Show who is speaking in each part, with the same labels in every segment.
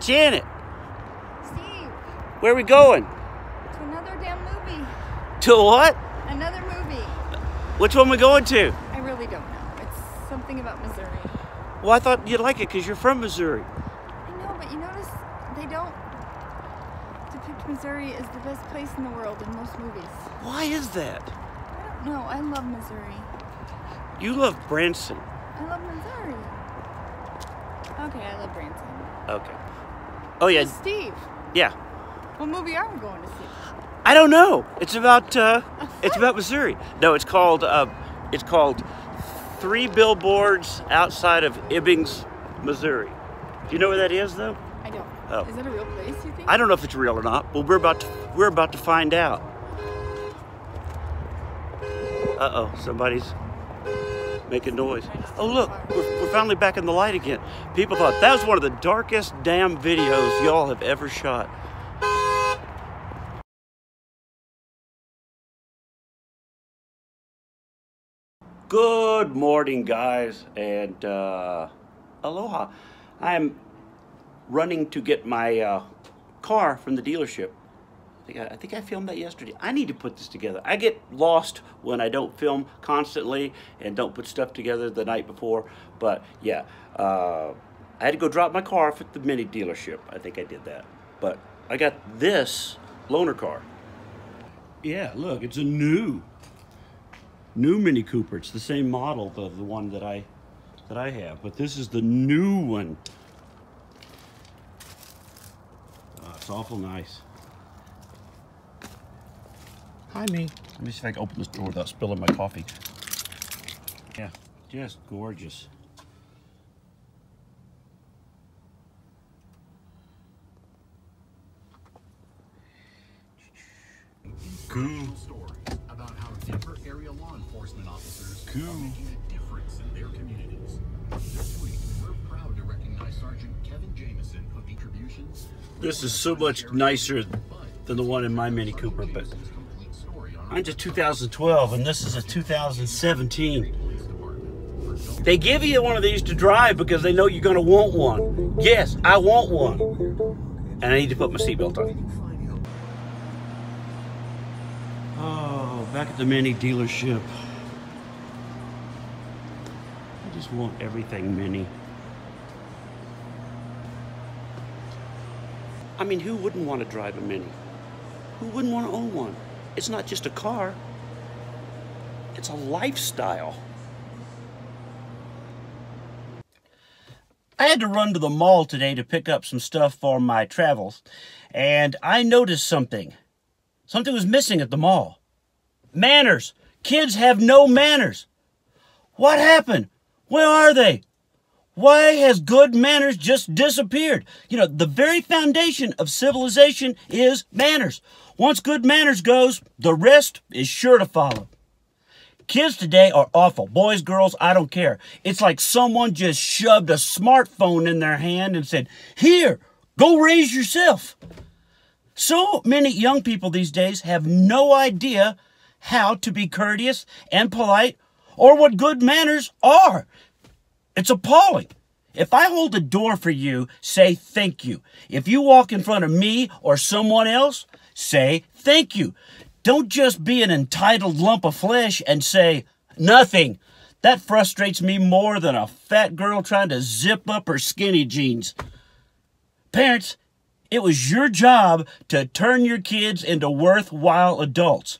Speaker 1: Janet,
Speaker 2: Steve,
Speaker 1: where are we going?
Speaker 2: to another damn movie.
Speaker 1: To what?
Speaker 2: Another movie.
Speaker 1: Which one we going to?
Speaker 2: I really don't know. It's something about Missouri.
Speaker 1: Well, I thought you'd like it because you're from Missouri.
Speaker 2: I know, but you notice they don't depict Missouri as the best place in the world in most movies.
Speaker 1: Why is that?
Speaker 2: I don't know. I love Missouri.
Speaker 1: You love Branson.
Speaker 2: I love Missouri. Okay, I love Branson.
Speaker 1: Okay. Oh yeah,
Speaker 2: Steve,
Speaker 1: yeah.
Speaker 2: what movie are we going to see?
Speaker 1: I don't know. It's about uh, it's about Missouri. No, it's called uh, it's called Three Billboards Outside of Ebbings, Missouri. Do you know where that is, though?
Speaker 2: I don't.
Speaker 1: Oh.
Speaker 2: Is that a real place, you think?
Speaker 1: I don't know if it's real or not, but we're about to we're about to find out. Uh oh, somebody's making noise. Oh look, we're, we're finally back in the light again. People thought that was one of the darkest damn videos y'all have ever shot. Good morning, guys, and uh, aloha. I'm running to get my uh, car from the dealership. I think I, filmed that yesterday. I need to put this together. I get lost when I don't film constantly and don't put stuff together the night before. But yeah, uh, I had to go drop my car off at the mini dealership. I think I did that. But I got this loaner car. Yeah, look, it's a new, new Mini Cooper. It's the same model of the one that I, that I have, but this is the new one. Oh, it's awful nice. Hi, me. Let me see if I can open this door without spilling my coffee. Yeah, just gorgeous. Cool.
Speaker 3: about how Denver area law enforcement officers
Speaker 1: Cool.
Speaker 3: are making a difference in their communities. This week, we're proud to recognize Sergeant Kevin Jameson of Contributions.
Speaker 1: This is so much nicer than the one in my Mini Cooper, but mine's a 2012 and this is a 2017.
Speaker 3: police department. For
Speaker 1: They give you one of these to drive because they know you're going to want one. Yes, I want one. And I need to put my seatbelt on. Oh, back at the mini dealership. I just want everything mini. I mean, who wouldn't want to drive a mini? Who wouldn't want to own one? It's not just a car, it's a lifestyle. I had to run to the mall today to pick up some stuff for my travels, and I noticed something. Something was missing at the mall. Manners. Kids have no manners. What happened? Where are they? Why has good manners just disappeared? You know, the very foundation of civilization is manners. Once good manners goes, the rest is sure to follow. Kids today are awful. Boys, girls, I don't care. It's like someone just shoved a smartphone in their hand and said, Here, go raise yourself. So many young people these days have no idea how to be courteous and polite or what good manners are. It's appalling. If I hold the door for you, say thank you. If you walk in front of me or someone else, say thank you. Don't just be an entitled lump of flesh and say nothing. That frustrates me more than a fat girl trying to zip up her skinny jeans. Parents, it was your job to turn your kids into worthwhile adults.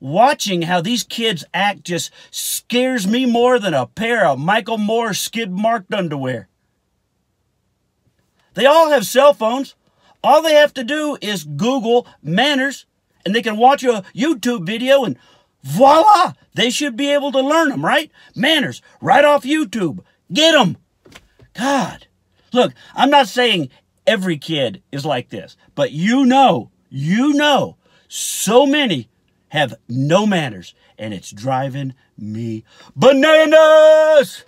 Speaker 1: Watching how these kids act just scares me more than a pair of Michael Moore skid marked underwear. They all have cell phones. All they have to do is Google manners and they can watch a YouTube video and voila, they should be able to learn them, right? Manners, right off YouTube. Get them. God. Look, I'm not saying every kid is like this, but you know, you know, so many have no manners, and it's driving me bananas.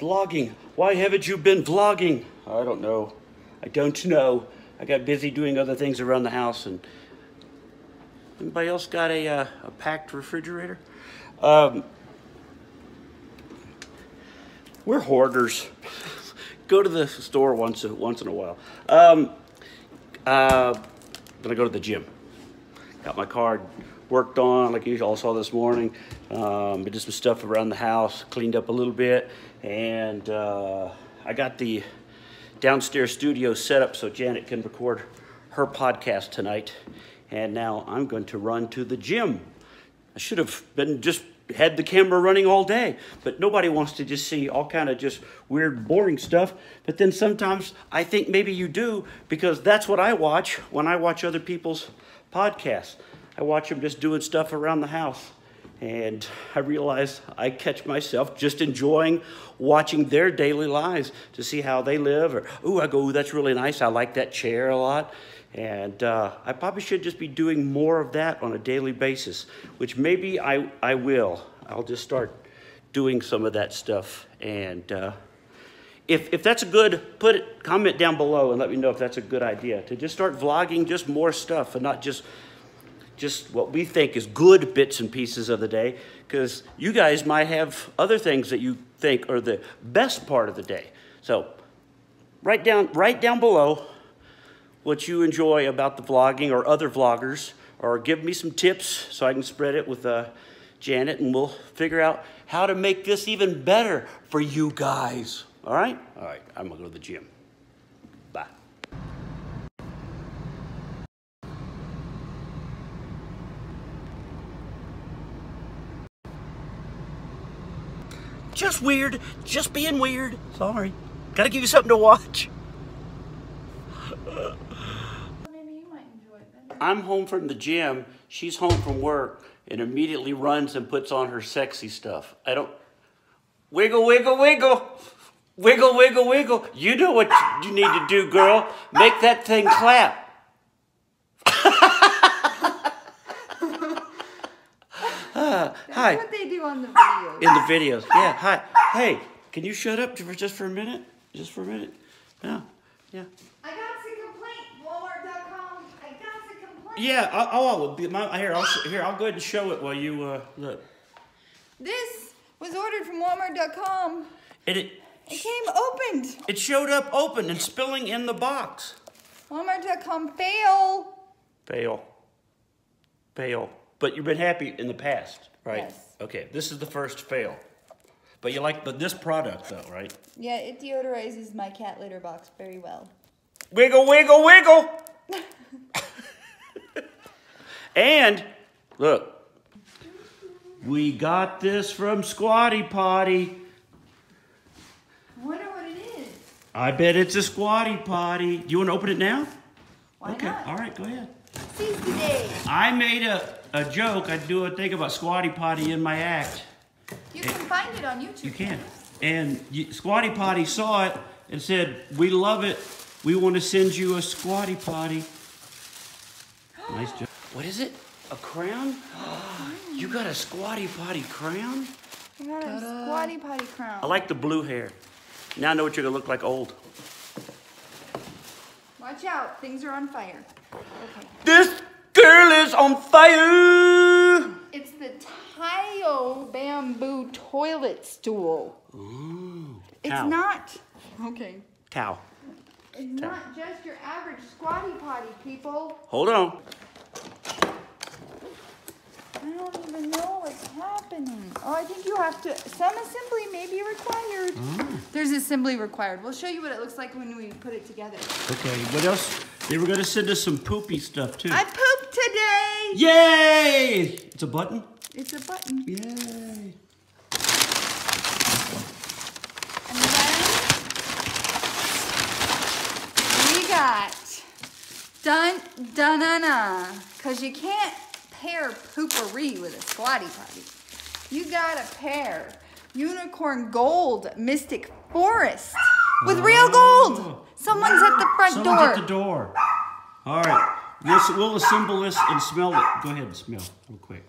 Speaker 1: Vlogging. Why haven't you been vlogging? I don't know. I don't know. I got busy doing other things around the house and anybody else got a, uh, a packed refrigerator? Um, we're hoarders. go to the store once once in a while. Um, uh, gonna go to the gym. Got my car worked on like you all saw this morning. Um, did some stuff around the house, cleaned up a little bit, and uh, I got the downstairs studio set up so Janet can record her podcast tonight. And now I'm going to run to the gym. I should have been just had the camera running all day, but nobody wants to just see all kind of just weird, boring stuff. But then sometimes I think maybe you do because that's what I watch when I watch other people's podcasts. I watch them just doing stuff around the house. And I realize I catch myself just enjoying watching their daily lives to see how they live. Or, ooh, I go, ooh, that's really nice. I like that chair a lot. And uh, I probably should just be doing more of that on a daily basis, which maybe I, I will. I'll just start doing some of that stuff. And uh, if, if that's a good, put it, comment down below and let me know if that's a good idea to just start vlogging just more stuff and not just just what we think is good bits and pieces of the day because you guys might have other things that you think are the best part of the day. So write down, write down below what you enjoy about the vlogging or other vloggers, or give me some tips so I can spread it with uh, Janet, and we'll figure out how to make this even better for you guys. All right? All right, I'm gonna go to the gym. Just weird, just being weird. Sorry. Gotta give you something to watch. I'm home from the gym. She's home from work and immediately runs and puts on her sexy stuff. I don't. Wiggle, wiggle, wiggle. Wiggle, wiggle, wiggle. You know what you need to do, girl. Make that thing clap. Ah,
Speaker 2: That's
Speaker 1: hi.
Speaker 2: what they do on the videos.
Speaker 1: In the videos. Yeah, hi. Hey, can you shut up for just for a minute? Just for a minute. Yeah, yeah.
Speaker 2: I got a complaint. Walmart.com. I got a complaint.
Speaker 1: Yeah, be- my, here, I'll, here, I'll go ahead and show it while you, uh, look.
Speaker 2: This was ordered from Walmart.com.
Speaker 1: And it,
Speaker 2: It came opened.
Speaker 1: it showed up open and spilling in the box.
Speaker 2: Walmart.com fail.
Speaker 1: Fail. Fail. But you've been happy in the past, right?
Speaker 2: Yes.
Speaker 1: Okay, this is the first fail. But you like but this product though, right?
Speaker 2: Yeah, it deodorizes my cat litter box very well.
Speaker 1: Wiggle, wiggle, wiggle! and, look, we got this from Squatty Potty.
Speaker 2: I wonder what it is.
Speaker 1: I bet it's a Squatty Potty. Do you want to open it now?
Speaker 2: Why
Speaker 1: okay,
Speaker 2: not?
Speaker 1: all right, go ahead.
Speaker 2: Seize the day.
Speaker 1: I made a, a joke. I do a thing about Squatty Potty in my act.
Speaker 2: You can find it on YouTube.
Speaker 1: You can. And you, Squatty Potty saw it and said, We love it. We want to send you a Squatty Potty. nice job. What is it? A crown? you got a Squatty Potty crown?
Speaker 2: I got a squatty potty crown.
Speaker 1: I like the blue hair. Now I know what you're going to look like old.
Speaker 2: Watch out, things are on fire. Okay.
Speaker 1: This girl is on fire!
Speaker 2: It's the Tao bamboo toilet stool. Ooh, It's
Speaker 1: Cow.
Speaker 2: not. Okay.
Speaker 1: Cow.
Speaker 2: It's not just your average squatty potty, people.
Speaker 1: Hold on.
Speaker 2: I don't even know what's happening. Oh, I think you have to. Some assembly may be required. Mm. There's assembly required. We'll show you what it looks like when we put it together.
Speaker 1: Okay, what else? They were going to send us some poopy stuff too.
Speaker 2: I pooped today.
Speaker 1: Yay! It's a button?
Speaker 2: It's a button.
Speaker 1: Yay.
Speaker 2: And then we got dun dun dun dun. Cause you can't pair poopery with a squatty potty. You gotta pair unicorn gold mystic forest with real gold. Oh. Someone's at the front
Speaker 1: Someone's
Speaker 2: door.
Speaker 1: at the door. All right. We'll, we'll assemble this and smell it. Go ahead and smell real quick.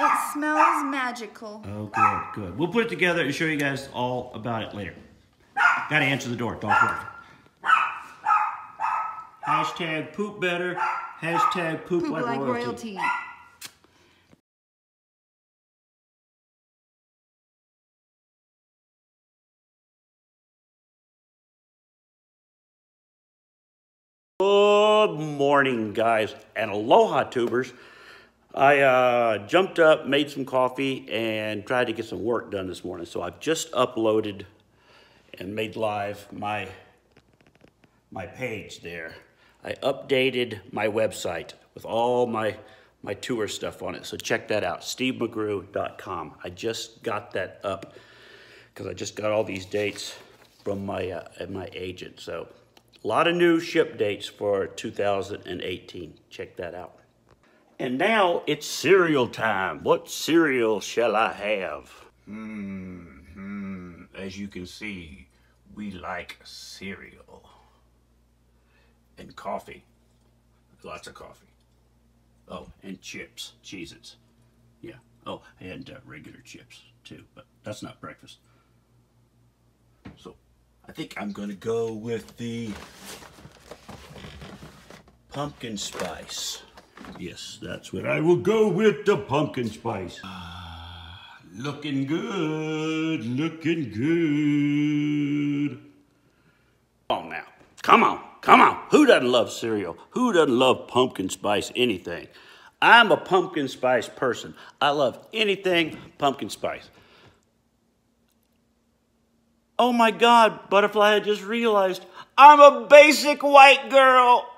Speaker 2: It smells magical.
Speaker 1: Oh, good, good. We'll put it together and show you guys all about it later. Gotta answer the door. don't worry. Hashtag poop better. Hashtag poop,
Speaker 2: Poop
Speaker 1: like,
Speaker 2: like
Speaker 1: royalty.
Speaker 2: royalty.
Speaker 1: Good morning, guys, and aloha, tubers. I uh, jumped up, made some coffee, and tried to get some work done this morning. So I've just uploaded and made live my my page there. I updated my website with all my my tour stuff on it. So check that out, stevemcgrew.com. I just got that up because I just got all these dates from my uh, my agent. So a lot of new ship dates for 2018. Check that out. And now it's cereal time. What cereal shall I have? Hmm, hmm. As you can see, we like cereal. And coffee. Lots of coffee. Oh, and chips, Cheez-Its. Yeah. Oh, and uh, regular chips too, but that's not breakfast. So I think I'm gonna go with the pumpkin spice. Yes, that's what I will go with, the pumpkin spice. Ah, looking good, looking good. Come on now, come on, come on. Who doesn't love cereal? Who doesn't love pumpkin spice anything? I'm a pumpkin spice person. I love anything pumpkin spice. Oh my God, Butterfly, I just realized I'm a basic white girl.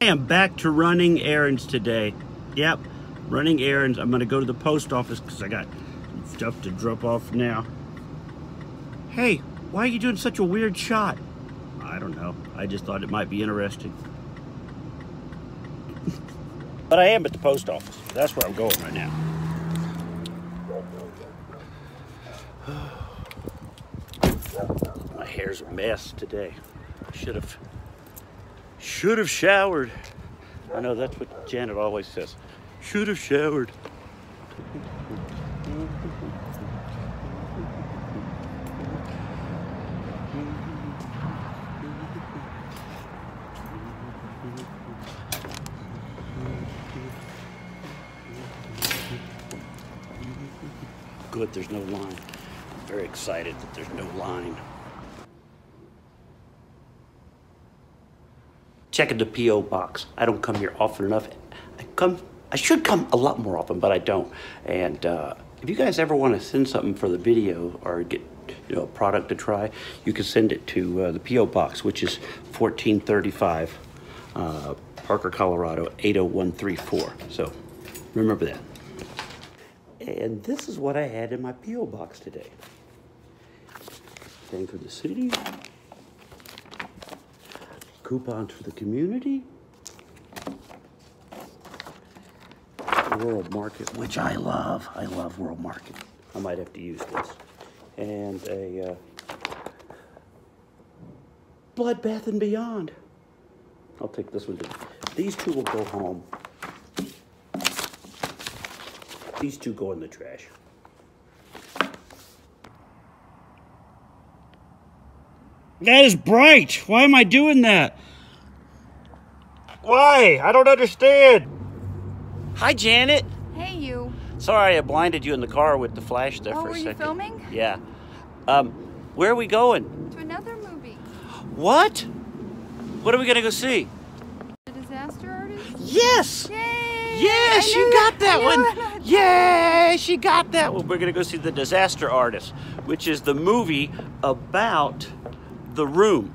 Speaker 1: I am back to running errands today. Yep, running errands. I'm going to go to the post office because I got stuff to drop off now. Hey, why are you doing such a weird shot? I don't know. I just thought it might be interesting. but I am at the post office. That's where I'm going right now. My hair's a mess today. Should have should have showered. I know that's what Janet always says. Should have showered. Good, there's no line. I'm very excited that there's no line. Checking the PO box. I don't come here often enough. I come, I should come a lot more often, but I don't. And uh, if you guys ever want to send something for the video or get you know a product to try, you can send it to uh, the PO box, which is 1435 uh, Parker, Colorado 80134. So remember that. And this is what I had in my PO box today. Thing for the city coupons for the community. World Market, which I love. I love World Market. I might have to use this. And a uh, Blood Bath and Beyond. I'll take this one. Too. These two will go home. These two go in the trash. That is bright. Why am I doing that? Why? I don't understand. Hi, Janet.
Speaker 2: Hey, you.
Speaker 1: Sorry, I blinded you in the car with the flash there
Speaker 2: Oh,
Speaker 1: for a second.
Speaker 2: were you
Speaker 1: second.
Speaker 2: filming?
Speaker 1: Yeah. Um, where are we going?
Speaker 2: To another movie.
Speaker 1: What? What are we gonna go see?
Speaker 2: The Disaster Artist?
Speaker 1: Yes.
Speaker 2: Yay!
Speaker 1: Yeah,
Speaker 2: I
Speaker 1: she got that one.
Speaker 2: it.
Speaker 1: Yay, she got that one. We're gonna go see the Disaster Artist, which is the movie about the room.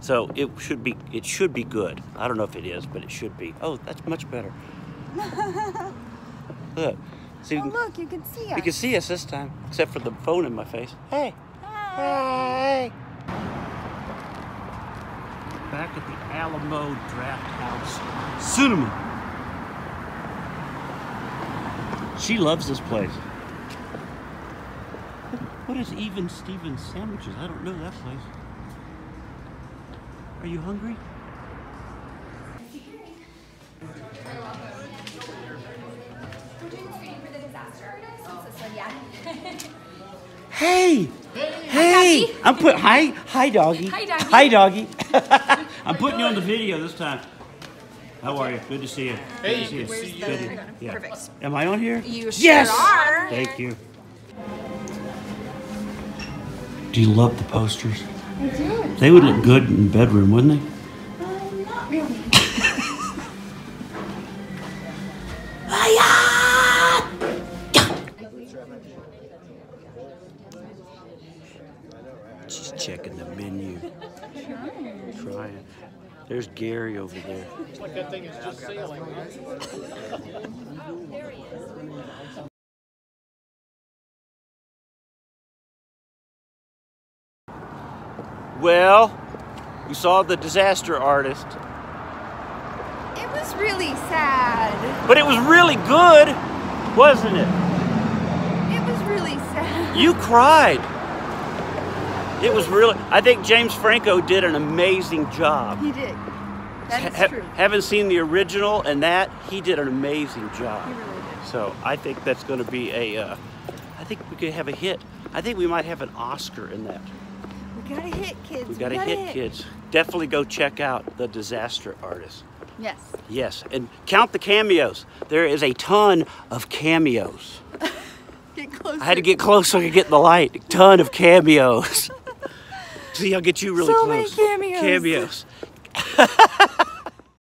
Speaker 1: So it should be it should be good. I don't know if it is, but it should be. Oh, that's much better. Look, see, you
Speaker 2: Oh,
Speaker 1: can,
Speaker 2: look, you can see us.
Speaker 1: you can see us this time, except for the phone in my face. Hey, hey. Back at the Alamo Draft House Cinema. She loves this place. What is even Stevens sandwiches? I don't know that place. Are you hungry? Hey! Hey! I'm put hi hi doggy.
Speaker 4: Hi, doggy.
Speaker 1: Hi doggy. I'm putting you on the video this time. How are you? Good to see you. Hey, good to see you.
Speaker 4: The-
Speaker 1: Good to- yeah.
Speaker 4: Perfect.
Speaker 1: Am I on here?
Speaker 4: You
Speaker 1: yes!
Speaker 4: sure are.
Speaker 1: Thank you. Do you love the posters?
Speaker 2: I do.
Speaker 1: They would look good in the bedroom, wouldn't they?
Speaker 2: Really?
Speaker 1: She's checking the menu. Trying. There's Gary over there.
Speaker 4: Like that thing is just sailing.
Speaker 1: Well, we saw the disaster artist,
Speaker 2: It was really sad.
Speaker 1: but it was really good, wasn't it?
Speaker 2: It was really sad.
Speaker 1: You cried. It was really. I think James Franco did an amazing job.
Speaker 2: He did. That is
Speaker 1: Ha-
Speaker 2: true.
Speaker 1: haven't seen the original, and that he did an amazing job.
Speaker 2: He really did.
Speaker 1: So I think that's going to be a. Uh, I think we could have a hit. I think we might have an Oscar in that.
Speaker 2: We gotta hit, kids.
Speaker 1: We got to hit, kids. Definitely go check out the Disaster Artist.
Speaker 2: Yes.
Speaker 1: Yes, and count the cameos. There is a ton of cameos.
Speaker 2: Get closer.
Speaker 1: I had to get close so I could get the light. ton of cameos. See, I'll get you really
Speaker 2: So many
Speaker 1: close.
Speaker 2: cameos.
Speaker 1: Cameos.